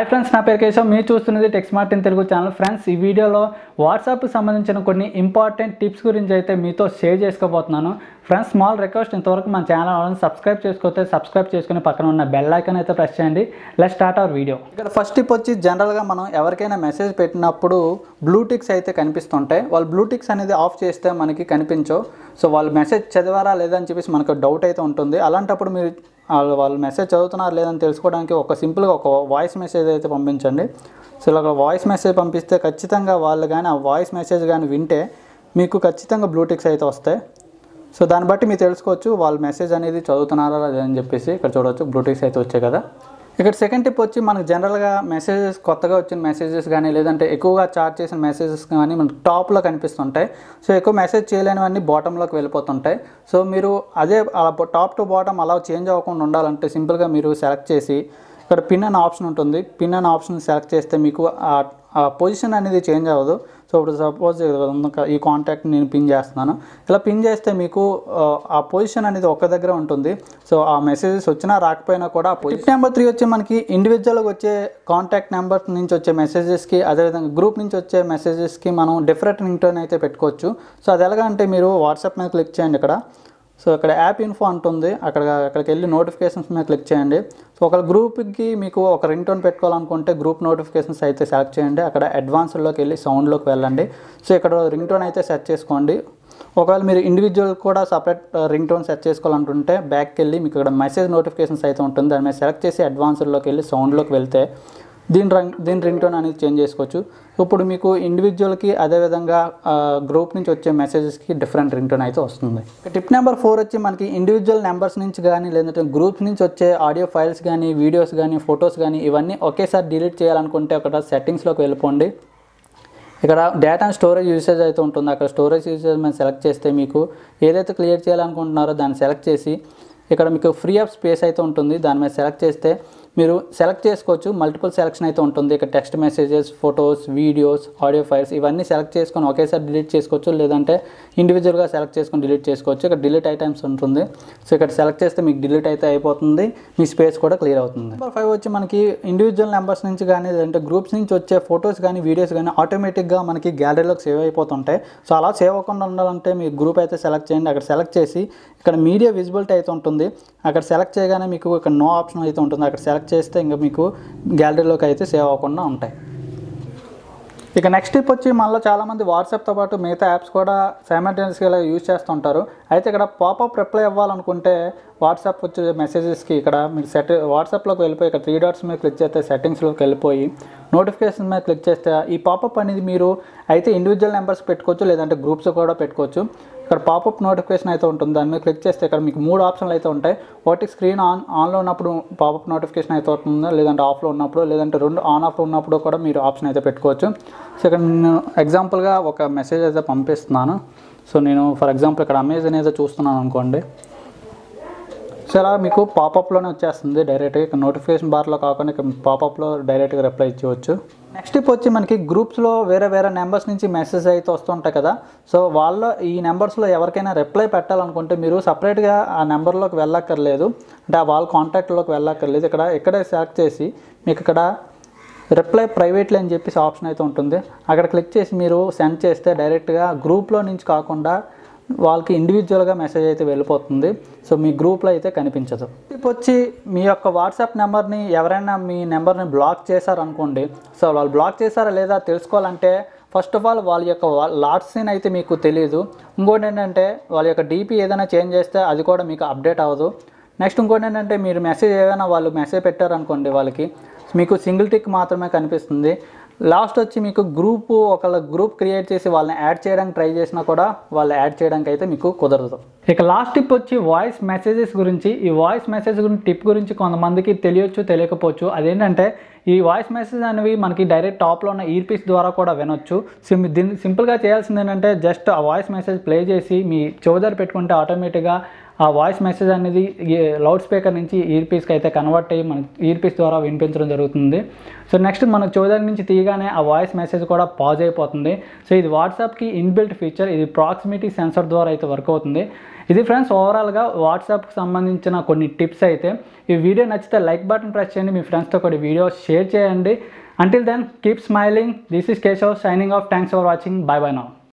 Hi friends నా పేరు కేశవ్. మీరు చూస్తున్నది Tex Martin Telugu channel friends ఈ వీడియోలో వాట్సాప్కి సంబంధించిన కొన్ని ఇంపార్టెంట్ టిప్స్ గురించి అయితే మీతో షేర్ చేసుకోబోతున్నాను. ఫ్రెండ్స్ స్మాల్ రిక్వెస్ట్ ఇంతవరకు మన ఛానల్ వాళ్ళని సబ్స్క్రైబ్ చేసుకోతే సబ్స్క్రైబ్ చేసుకుని పక్కన ఉన్న బెల్ ఐకన్ అయితే ప్రెస్ చేయండి. లెట్ స్టార్ట్ అవర్ వీడియో ఇక్కడ ఫస్ట్ టిప్ వచ్చి జనరల్గా మనం ఎవరికైనా మెసేజ్ పెట్టినప్పుడు బ్లూటిక్స్ అయితే కనిపిస్తుంటాయి. వాళ్ళు బ్లూటిక్స్ అనేది ఆఫ్ చేస్తే మనకి కనిపించవు. సో వాళ్ళు మెసేజ్ చదివారా లేదా అని చెప్పేసి మనకు డౌట్ అయితే ఉంటుంది. అలాంటప్పుడు మీరు వాళ్ళు వాళ్ళు మెసేజ్ చదువుతున్నారు లేదని తెలుసుకోవడానికి ఒక సింపుల్గా ఒక వాయిస్ మెసేజ్ అయితే పంపించండి. సో ఇలా వాయిస్ మెసేజ్ పంపిస్తే ఖచ్చితంగా వాళ్ళు కానీ ఆ వాయిస్ మెసేజ్ కానీ వింటే మీకు ఖచ్చితంగా బ్లూటిక్స్ అయితే వస్తాయి. సో దాన్ని బట్టి మీరు తెలుసుకోవచ్చు వాళ్ళు మెసేజ్ అనేది చదువుతున్నారా అని చెప్పేసి. ఇక్కడ చూడవచ్చు బ్లూటిక్స్ అయితే వచ్చాయి కదా. ఇక్కడ సెకండ్ టిప్ వచ్చి మనకు జనరల్గా మెసేజెస్ కొత్తగా వచ్చిన మెసేజెస్ కానీ లేదంటే ఎక్కువగా చార్జ్ చేసిన మెసేజెస్ కానీ మనకు టాప్లో కనిపిస్తుంటాయి. సో ఎక్కువ మెసేజ్ చేయలేనివన్నీ బాటంలోకి వెళ్ళిపోతుంటాయి. సో మీరు అదే టాప్ టు బాటమ్ అలా చేంజ్ అవ్వకుండా ఉండాలంటే సింపుల్గా మీరు సెలెక్ట్ చేసి ఇక్కడ పిన్ అనే ఆప్షన్ ఉంటుంది. పిన్ అనే ఆప్షన్ సెలెక్ట్ చేస్తే మీకు ఆ- పొజిషన్ అనేది చేంజ్ అవ్వదు. సో ఇప్పుడు సపోజ్ ఈ కాంటాక్ట్ నేను పిన్ చేస్తున్నాను. ఇలా పిన్ చేస్తే మీకు ఆ, పొజిషన్ అనేది ఒక దగ్గర ఉంటుంది. సో ఆ మెసేజెస్ వచ్చినా రాకపోయినా కూడా టిప్ నెంబర్ త్రీ వచ్చి మనకి ఇండివిజువల్గా వచ్చే కాంటాక్ట్ నెంబర్ నుంచి వచ్చే మెసేజెస్కి అదేవిధంగా గ్రూప్ నుంచి వచ్చే మెసేజెస్కి మనం డిఫరెంట్ రింగ్ అయితే పెట్టుకోవచ్చు. సో అది ఎలాగ అంటే మీరు వాట్సాప్ మీద క్లిక్ చేయండి ఇక్కడ. సో ఇక్కడ యాప్ ఇన్ఫో అంటుంది అక్కడ అక్కడికి వెళ్ళి నోటిఫికేషన్స్ మీద క్లిక్ చేయండి. సో ఒక గ్రూప్కి మీకు ఒక రింగ్ టోన్ పెట్టుకోవాలనుకుంటే గ్రూప్ నోటిఫికేషన్స్ అయితే సెలెక్ట్ చేయండి. అక్కడ అడ్వాన్స్డ్లోకి వెళ్ళి సౌండ్లోకి వెళ్ళండి. సో ఇక్కడ రింగ్ టోన్ అయితే సెట్ చేసుకోండి. ఒకవేళ మీరు ఇండివిజువల్ కూడా సపరేట్ రింగ్ టోన్ సెట్ చేసుకోవాలనుకుంటే బ్యాక్కి వెళ్ళి మీకు ఇక్కడ మెసేజ్ నోటిఫికేషన్స్ అయితే ఉంటుంది. దాని మీద సెలెక్ట్ చేసి అడ్వాన్స్డ్లోకి వెళ్ళి సౌండ్లోకి వెళ్తే దీని రంగ్ దీని రింగ్ టోన్ అనేది చేంజ్ చేసుకోవచ్చు. ఇప్పుడు మీకు ఇండివిజువల్కి అదేవిధంగా గ్రూప్ నుంచి వచ్చే మెసేజెస్కి డిఫరెంట్ రింగ్ టోన్ అయితే వస్తుంది. టిప్ నెంబర్ ఫోర్ వచ్చి మనకి ఇండివిజువల్ నెంబర్స్ నుంచి కానీ లేదంటే గ్రూప్స్ నుంచి వచ్చే ఆడియో ఫైల్స్ కానీ వీడియోస్ కానీ ఫొటోస్ కానీ ఇవన్నీ ఒకేసారి డిలీట్ చేయాలనుకుంటే అక్కడ సెట్టింగ్స్లోకి వెళ్ళిపోండి. ఇక్కడ డేటా స్టోరేజ్ యూసేజ్ అయితే ఉంటుంది. అక్కడ స్టోరేజ్ యూసేజ్ మనం సెలెక్ట్ చేస్తే మీకు ఏదైతే క్లియర్ చేయాలనుకుంటున్నారో దాన్ని సెలెక్ట్ చేసి ఇక్కడ మీకు ఫ్రీ ఆఫ్ స్పేస్ అయితే ఉంటుంది. దాని మీద సెలెక్ట్ చేస్తే మీరు సెలెక్ట్ చేసుకోవచ్చు. మల్టిపుల్ సెలెక్షన్ అయితే ఉంటుంది. ఇక్కడ text messages photos videos audio files ఇవన్నీ సెలెక్ట్ చేసుకొని ఒకేసారి డిలీట్ చేసుకోవచ్చు. లేదంటే ఇండివిజువల్గా సెలెక్ట్ చేసుకొని డిలీట్ చేసుకోవచ్చు. ఇక్కడ డిలీట్ ఐటమ్స్ ఉంటుంది. సో ఇక్కడ సెలెక్ట్ చేస్తే మీకు డిలీట్ అయితే అయిపోతుంది. మీ స్పేస్ కూడా క్లియర్ అవుతుంది. నెంబర్ ఫైవ్ వచ్చి మనకి ఇండివిజువల్ నెంబర్స్ నుంచి కానీ లేదంటే గ్రూప్స్ నుంచి వచ్చే ఫొటోస్ కానీ వీడియోస్ కానీ ఆటోమేటిక్గా మనకి గ్యాలరీలోకి సేవ్ అయిపోతుంటాయి. సో అలా సేవ్ అవ్వకుండా ఉండాలంటే మీ గ్రూప్ అయితే సెలెక్ట్ చేయండి. అక్కడ సెలెక్ట్ చేసి ఇక్కడ మీడియా విజిబిలిటీ అయితే ఉంటుంది. అక్కడ సెలెక్ట్ చేయగానే మీకు ఇక్కడ నో ఆప్షన్ అయితే ఉంటుంది. అక్కడ సెలెక్ట్ చేస్తే ఇంకా మీకు గ్యాలరీలోకి అయితే సేవ్ అవ్వకుండా ఉంటాయి. ఇక నెక్స్ట్ టిప్ వచ్చి మనలో చాలామంది వాట్సాప్తో పాటు మిగతా యాప్స్ కూడా సైమల్టేనియస్గా యూజ్ చేస్తుంటారు. అయితే ఇక్కడ పాపప్ రిప్లై ఇవ్వాలనుకుంటే వాట్సాప్ వచ్చే మెసేజెస్కి ఇక్కడ మీరు సెట్ వాట్సాప్లోకి వెళ్ళిపోయి ఇక్కడ త్రీ డాట్స్ మీద క్లిక్ చేస్తే సెట్టింగ్స్లోకి వెళ్ళిపోయి నోటిఫికేషన్ మీద క్లిక్ చేస్తే ఈ పాపప్ అనేది మీరు అయితే ఇండివిజువల్ నెంబర్స్ పెట్టుకోవచ్చు లేదంటే గ్రూప్స్ కూడా పెట్టుకోవచ్చు. ఇక్కడ పాపప్ నోటిఫికేషన్ అయితే ఉంటుంది. దాని మీద క్లిక్ చేస్తే ఇక్కడ మీకు మూడు ఆప్షన్లు అయితే ఉంటాయి. ఒకటి స్క్రీన్ ఆన్ ఆన్లో ఉన్నప్పుడు పాపప్ నోటిఫికేషన్ అయితే అవుతుందో లేదంటే ఆఫ్లో ఉన్నప్పుడు లేదంటే రెండు ఆన్ ఆఫ్లో ఉన్నప్పుడు కూడా మీరు ఆప్షన్ అయితే పెట్టుకోవచ్చు. సో ఇక్కడ నేను ఎగ్జాంపుల్గా ఒక మెసేజ్ అయితే పంపిస్తున్నాను. సో నేను ఫర్ ఎగ్జాంపుల్ ఇక్కడ అమెజాన్ ఏదో చూస్తున్నాను అనుకోండి. సో ఇలా మీకు పాపప్లోనే వచ్చేస్తుంది డైరెక్ట్గా ఇక్కడ నోటిఫికేషన్ బార్లో కాకుండా ఇక్కడ పాపప్లో డైరెక్ట్గా రిప్లై ఇచ్చేవచ్చు నెక్స్ట్ ఇప్పుడు వచ్చి మనకి గ్రూప్స్లో వేరే వేరే నెంబర్స్ నుంచి మెసేజ్ అయితే వస్తుంటాయి కదా. సో వాళ్ళ ఈ నెంబర్స్లో ఎవరికైనా రిప్లై పెట్టాలనుకుంటే మీరు సపరేట్గా ఆ నెంబర్లోకి వెళ్ళక్కర్లేదు. అంటే ఆ వాళ్ళ కాంటాక్ట్లోకి వెళ్ళక్కర్లేదు. ఇక్కడ ఇక్కడే సెలెక్ట్ చేసి మీకు ఇక్కడ రిప్లై ప్రైవేట్లీ అని చెప్పేసి ఆప్షన్ అయితే ఉంటుంది. అక్కడ క్లిక్ చేసి మీరు సెండ్ చేస్తే డైరెక్ట్గా గ్రూప్లో నుంచి కాకుండా వాళ్ళకి ఇండివిజువల్గా మెసేజ్ అయితే వెళ్ళిపోతుంది. సో మీ గ్రూప్లో అయితే కనిపించదు. వచ్చి మీ యొక్క వాట్సాప్ నెంబర్ని ఎవరైనా మీ నెంబర్ని బ్లాక్ చేశారనుకోండి సో వాళ్ళు బ్లాక్ చేశారా లేదా తెలుసుకోవాలంటే ఫస్ట్ ఆఫ్ ఆల్ వాళ్ళ యొక్క లాట్స్ని అయితే మీకు తెలియదు ఇంకోటి ఏంటంటే వాళ్ళ యొక్క డీపీ ఏదైనా చేంజ్ చేస్తే అది కూడా మీకు అప్డేట్ అవ్వదు. నెక్స్ట్ ఇంకోటి ఏంటంటే మీరు మెసేజ్ ఏదైనా వాళ్ళు మెసేజ్ పెట్టారనుకోండి వాళ్ళకి మీకు సింగిల్ టిక్ మాత్రమే కనిపిస్తుంది. లాస్ట్ వచ్చి మీకు గ్రూప్ ఒకళ్ళ గ్రూప్ క్రియేట్ చేసి వాళ్ళని యాడ్ చేయడానికి ట్రై చేసినా కూడా వాళ్ళు యాడ్ చేయడానికి అయితే మీకు కుదరదు. ఇక లాస్ట్ టిప్ వచ్చి వాయిస్ మెసేజెస్ గురించి. ఈ వాయిస్ మెసేజ్ గురించి టిప్ గురించి కొంతమందికి తెలియచ్చు తెలియకపోవచ్చు. అదేంటంటే ఈ వాయిస్ మెసేజ్ అనేవి మనకి డైరెక్ట్ టాప్లో ఉన్న ఇయర్ పీస్ ద్వారా కూడా వినొచ్చు. సిమ్ దీన్ని సింపుల్గా చేయాల్సింది ఏంటంటే జస్ట్ ఆ వాయిస్ మెసేజ్ ప్లే చేసి మీ చెవుదర పెట్టుకుంటే ఆటోమేటిక్గా ఆ వాయిస్ మెసేజ్ అనేది లౌడ్ స్పీకర్ నుంచి ఇయర్ పీస్కి అయితే కన్వర్ట్ అయ్యి మన ఇయర్ పీస్ ద్వారా వినిపించడం జరుగుతుంది. సో నెక్స్ట్ మనం చోదరి నుంచి తీయగానే ఆ వాయిస్ మెసేజ్ కూడా పాజ్ అయిపోతుంది. సో ఇది వాట్సాప్కి ఇన్బిల్ట్ ఫీచర్ ఇది ప్రాక్సిమిటీ సెన్సర్ ద్వారా అయితే వర్క్ అవుతుంది. ఇది ఫ్రెండ్స్ ఓవరాల్గా వాట్సాప్కి సంబంధించిన కొన్ని టిప్స్ అయితే. ఈ వీడియో నచ్చితే లైక్ బటన్ ప్రెస్ చేయండి మీ ఫ్రెండ్స్తో కొన్ని వీడియో షేర్ చేయండి. Until then keep smiling this is Keshav signing off thanks for watching bye bye now